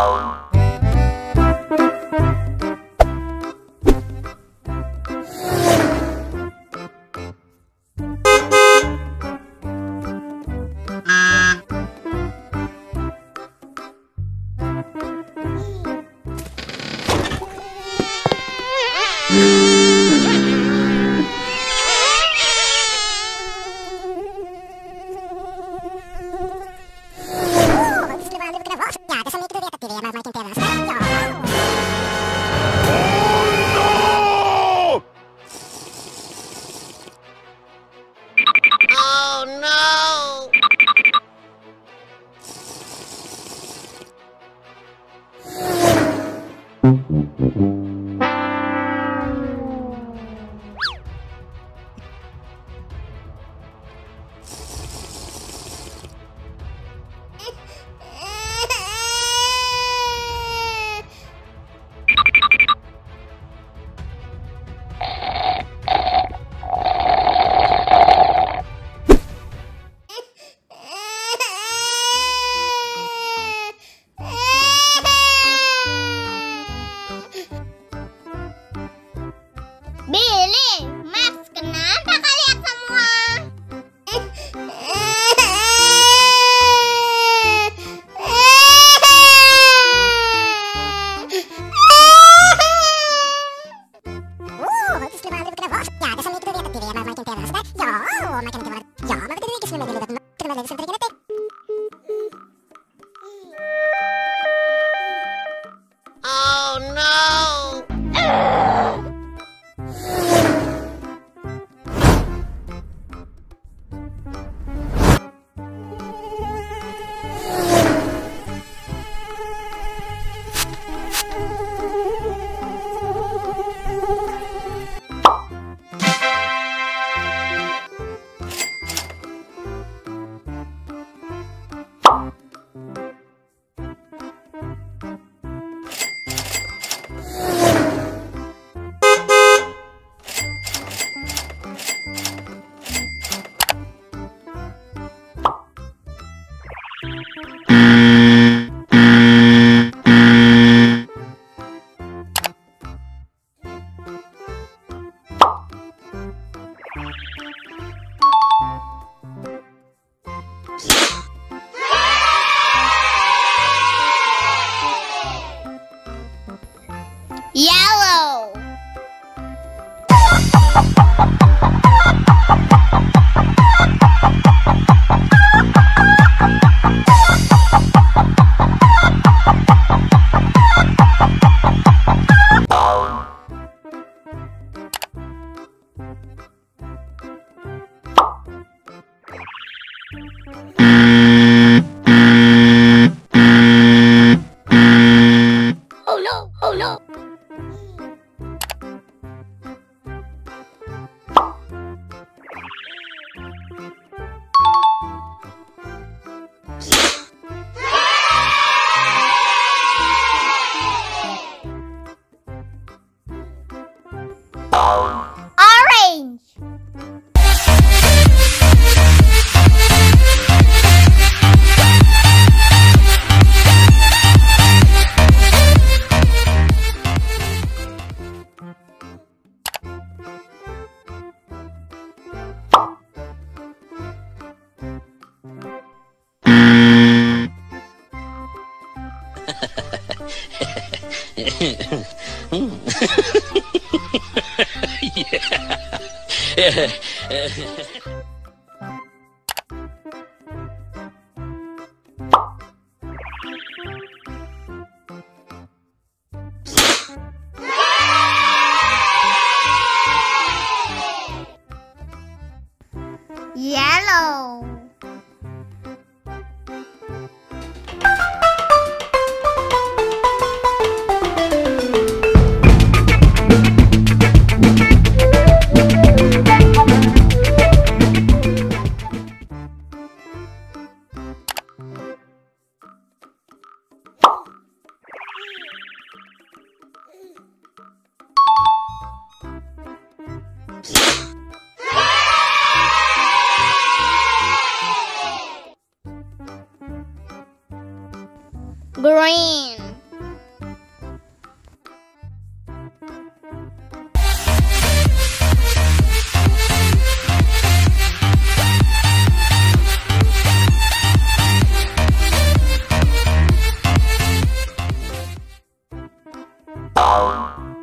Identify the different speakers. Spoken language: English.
Speaker 1: Skulle
Speaker 2: Mm-hmm.
Speaker 1: Oh
Speaker 2: no, oh no. Orange.
Speaker 3: yeah. Yellow. Green. Oh.